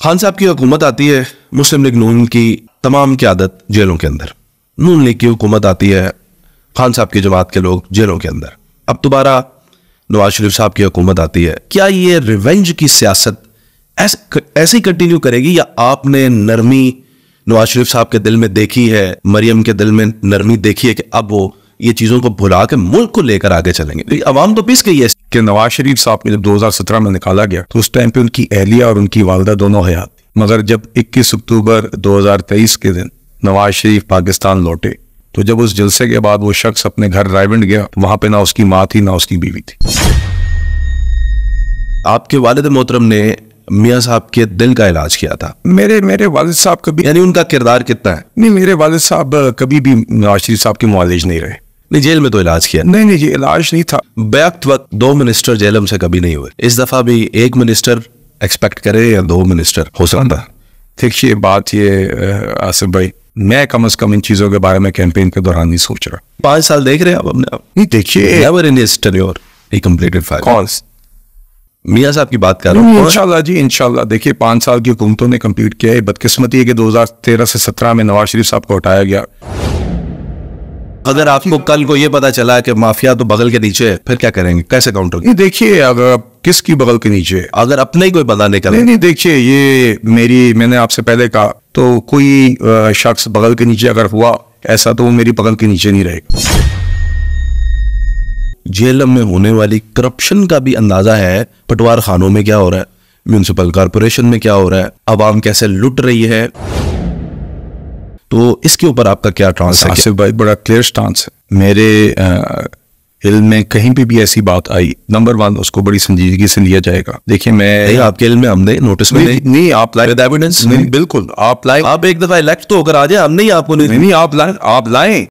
खान साहब की हुकूमत आती है, मुस्लिम लीग नून की तमाम क्यादत जेलों के अंदर। नून लीग की हुकूमत आती है खान साहब की जमात के लोग जेलों के अंदर। अब दोबारा नवाज़ शरीफ साहब की हुकूमत आती है। क्या ये रिवेंज की सियासत ऐसे ही कंटिन्यू करेगी या आपने नरमी नवाज़ शरीफ साहब के दिल में देखी है, मरियम के दिल में नरमी देखी है कि अब वो ये चीज़ों को भुला के मुल्क को लेकर आगे चलेंगे। अवाम तो पिस गई है। कि नवाज़ शरीफ साहब को जब 2017 में निकाला गया तो उस टाइम पे उनकी एहलिया और उनकी वालदा दोनों हयात मगर जब 21 अक्टूबर 2023 के दिन नवाज़ शरीफ पाकिस्तान लौटे तो जब उस जलसे के बाद वो शख्स अपने घर रायबंड गया तो वहाँ पे ना उसकी माँ थी ना उसकी बीवी थी। आपके वालिद मोहतरम ने मियाँ साहब के दिल का इलाज किया था। मेरे मेरे वालिद साहब कभी यानी उनका किरदार कितना है? नहीं मेरे वालिद साहब कभी भी नवाज़ शरीफ साहब के मुआलिज नहीं रहे। नहीं जेल में तो इलाज किया। नहीं नहीं जी इलाज नहीं था। बैक वक्त दो मिनिस्टर जेलम से कभी नहीं हुए। इस दफ़ा भी एक मिनिस्टर एक्सपेक्ट करे या दो मिनिस्टर? हो सकता देखिए बात ये आसिफ भाई मैं कम अज कम इन चीज़ों के बारे में कैंपेन के दौरान नहीं सोच रहा। पाँच साल देख रहे हैं आप अपने आप? नहीं देखिए। Never in his tenure he completed five कौन? मियाँ साहब की बात कर रहा हूँ। इंशाल्लाह जी इंशाल्लाह। देखिए पाँच साल की हुकूमतों ने कंप्लीट किया है। बदकिस्मती है कि 2013 से 17 में नवाज़ शरीफ साहब को हटाया गया। अगर आपको कल को ये पता चला कि माफिया तो बगल के नीचे है फिर क्या करेंगे? कैसे काउंटर ये देखिए अगर आप किसकी बगल के नीचे अगर अपने ही कोई पता निकले। नहीं नहीं देखिए ये मेरी मैंने आपसे पहले कहा तो कोई शख्स बगल के नीचे अगर हुआ ऐसा तो वो मेरी बगल के नीचे नहीं रहेगा। जेलम में होने वाली करप्शन का भी अंदाज़ा है पटवार खानों में क्या हो रहा है? म्यूनसिपल कॉरपोरेशन में क्या हो रहा है? आवाम कैसे लुट रही है? तो इसके ऊपर आपका क्या स्टांस है? आसिफ भाई बड़ा क्लियर स्टांस है। मेरे इल्म में कहीं पे भी ऐसी बात आई नंबर वन उसको बड़ी संजीदगी से लिया जाएगा। देखिए मैं आपके इल्म में हमने नोटिस में नहीं, नहीं। आप लाए एविडेंस नहीं बिल्कुल आप लाए आप एक दफ़ा इलेक्ट तो होकर आ जाए हमने ही आपको नहीं नहीं आप लाए आप लाए।